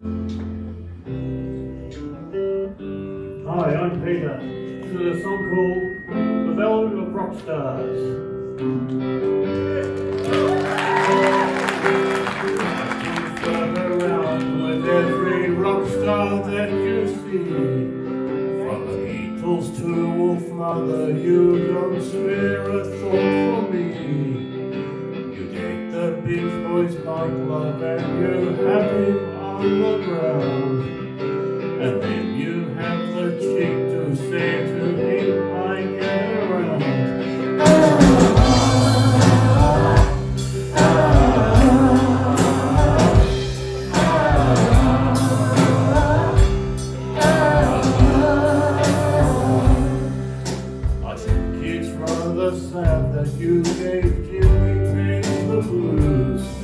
Hi, I'm Peter. This is a song called The Ballad of Rock Stars. Around with every rock star that you see. From the Beatles to Wolfmother, you don't spare a thought for me. You take the Beach Boys love and you have him And then you have the cheek to say to him, I get around. I think it's rather sad that you gave Jimmy Page the blues.